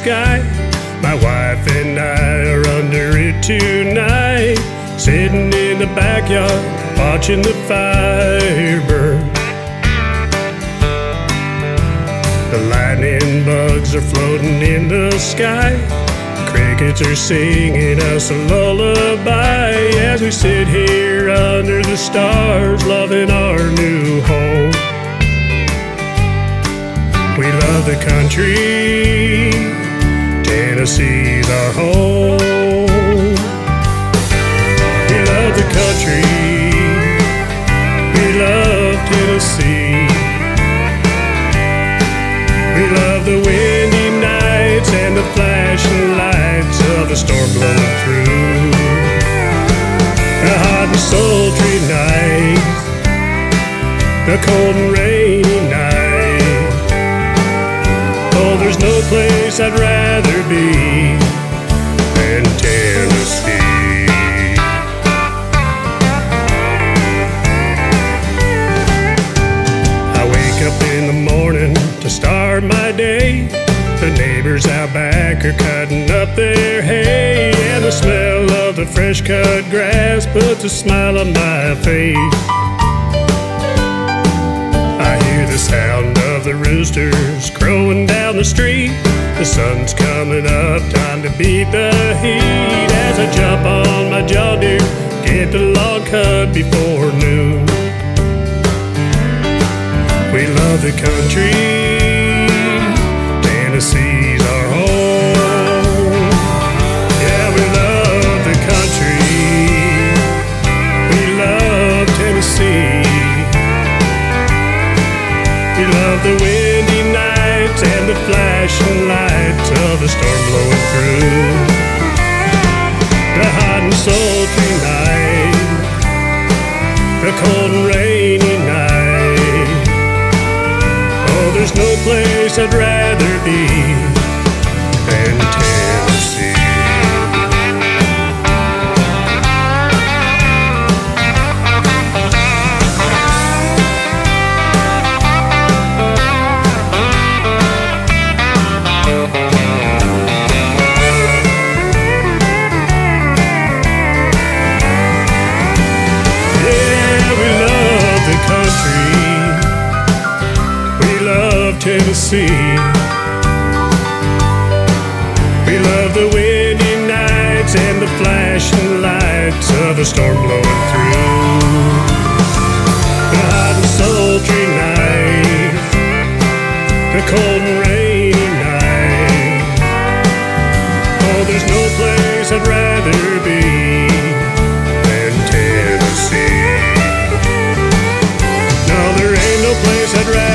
sky. My wife and I are under it tonight, sitting in the backyard watching the fire burn. The lightning bugs are floating in the sky. Crickets are singing us a lullaby as we sit here under the stars, loving our new home. We love the country, Tennessee's our home. We love the country, we love Tennessee. We love the windy nights and the flashing lights of the storm blowing through. The hot and sultry nights, the cold and rainy no place I'd rather be than Tennessee. I wake up in the morning to start my day. The neighbors out back are cutting up their hay, and the smell of the fresh cut grass puts a smile on my face. I hear the sound of the roosters the street. The sun's coming up, time to beat the heat. As I jump on my John Deere, get the log cut before noon. We love the country, storm through. The hot and sultry night, the cold and rainy night. Oh, there's no place I'd rather of Tennessee. We love the windy nights and the flashing lights of a storm blowing through. The hot and sultry night, the cold and rainy night. Oh, there's no place I'd rather be. place I'd rather